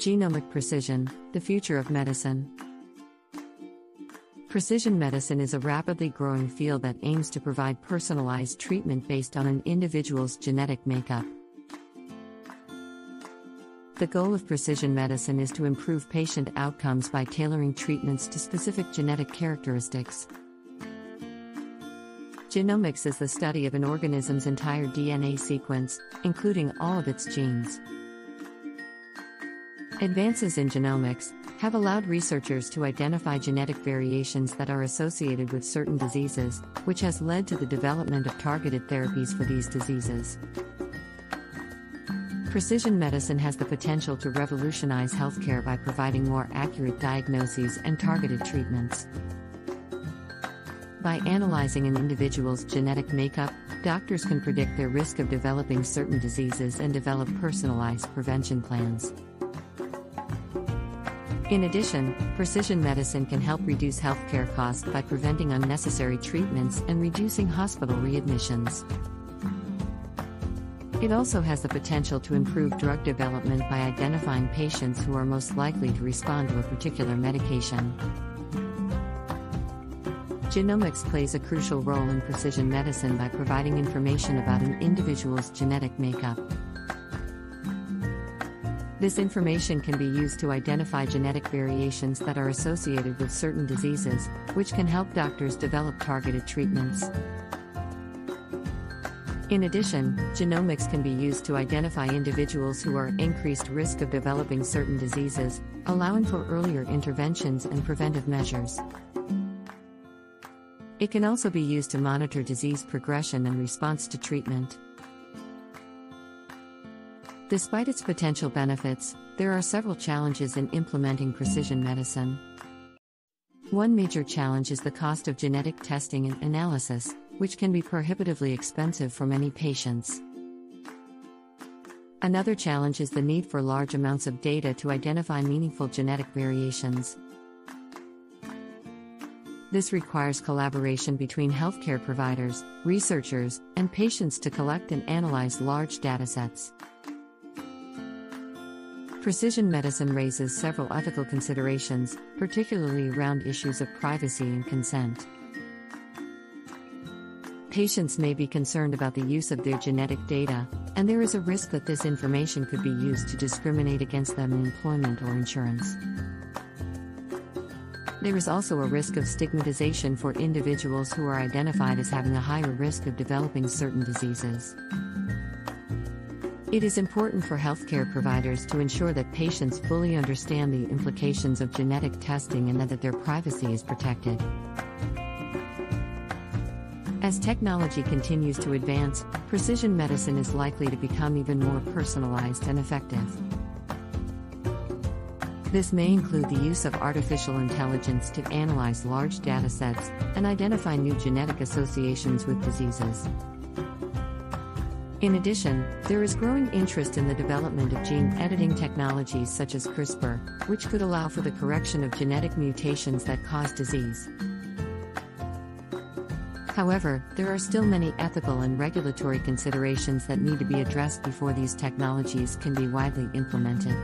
Genomic Precision The Future of Medicine. Precision medicine is a rapidly growing field that aims to provide personalized treatment based on an individual's genetic makeup. The goal of precision medicine is to improve patient outcomes by tailoring treatments to specific genetic characteristics. Genomics is the study of an organism's entire DNA sequence, including all of its genes. Advances in genomics have allowed researchers to identify genetic variations that are associated with certain diseases, which has led to the development of targeted therapies for these diseases. Precision medicine has the potential to revolutionize healthcare by providing more accurate diagnoses and targeted treatments. By analyzing an individual's genetic makeup, doctors can predict their risk of developing certain diseases and develop personalized prevention plans. In addition, precision medicine can help reduce healthcare costs by preventing unnecessary treatments and reducing hospital readmissions. It also has the potential to improve drug development by identifying patients who are most likely to respond to a particular medication. Genomics plays a crucial role in precision medicine by providing information about an individual's genetic makeup. This information can be used to identify genetic variations that are associated with certain diseases, which can help doctors develop targeted treatments. In addition, genomics can be used to identify individuals who are at increased risk of developing certain diseases, allowing for earlier interventions and preventive measures. It can also be used to monitor disease progression and response to treatment. Despite its potential benefits, there are several challenges in implementing precision medicine. One major challenge is the cost of genetic testing and analysis, which can be prohibitively expensive for many patients. Another challenge is the need for large amounts of data to identify meaningful genetic variations. This requires collaboration between healthcare providers, researchers, and patients to collect and analyze large datasets. Precision medicine raises several ethical considerations, particularly around issues of privacy and consent. Patients may be concerned about the use of their genetic data, and there is a risk that this information could be used to discriminate against them in employment or insurance. There is also a risk of stigmatization for individuals who are identified as having a higher risk of developing certain diseases. It is important for healthcare providers to ensure that patients fully understand the implications of genetic testing and that their privacy is protected. As technology continues to advance, precision medicine is likely to become even more personalized and effective. This may include the use of artificial intelligence to analyze large datasets and identify new genetic associations with diseases. In addition, there is growing interest in the development of gene editing technologies such as CRISPR, which could allow for the correction of genetic mutations that cause disease. However, there are still many ethical and regulatory considerations that need to be addressed before these technologies can be widely implemented.